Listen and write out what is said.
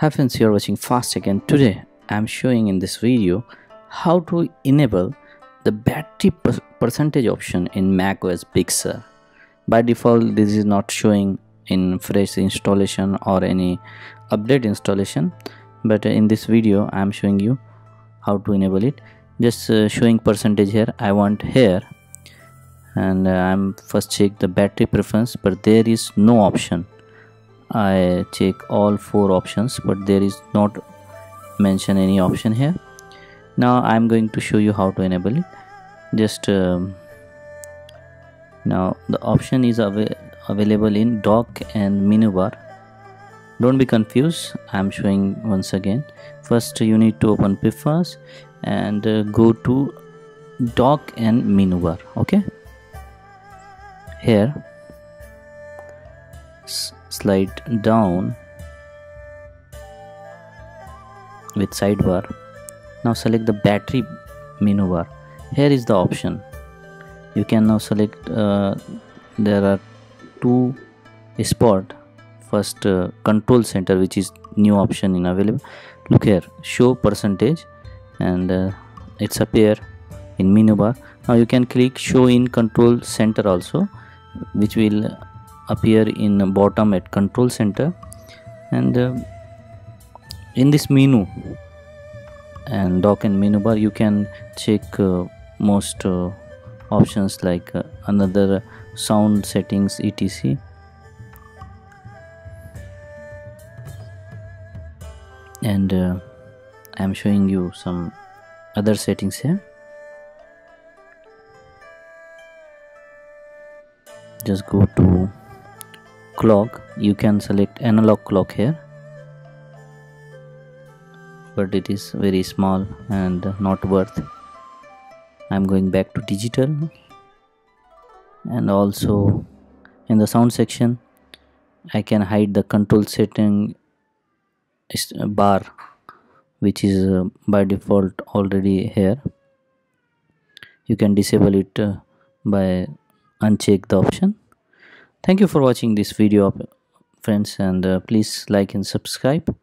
Hi friends, you are watching Fast again. today I am showing in this video how to enable the battery per percentage option in macOS Big Sur. By default, this is not showing in fresh installation or any update installation but in this video I am showing you how to enable it just uh, showing percentage here I want here and uh, I'm first check the battery preference but there is no option I check all four options but there is not mention any option here. Now I'm going to show you how to enable it. Just um, now the option is av available in dock and menu bar. Don't be confused. I'm showing once again. First you need to open preference and uh, go to dock and menu bar okay? Here slide down with sidebar now select the battery menu bar. Here is the option. You can now select uh, there are two spot. First uh, control center which is new option in available. Look here show percentage and uh, it's appear in menu bar. Now you can click show in control center also which will appear in bottom at control center. And uh, in this menu and dock and menu bar you can check uh, most uh, options like uh, another sound settings etc. And uh, I'm showing you some other settings here. Just go to clock. You can select analog clock here. But it is very small and not worth. I'm going back to digital. And also in the sound section I can hide the control setting bar which is uh, by default already here. You can disable it uh, by uncheck the option thank you for watching this video friends and uh, please like and subscribe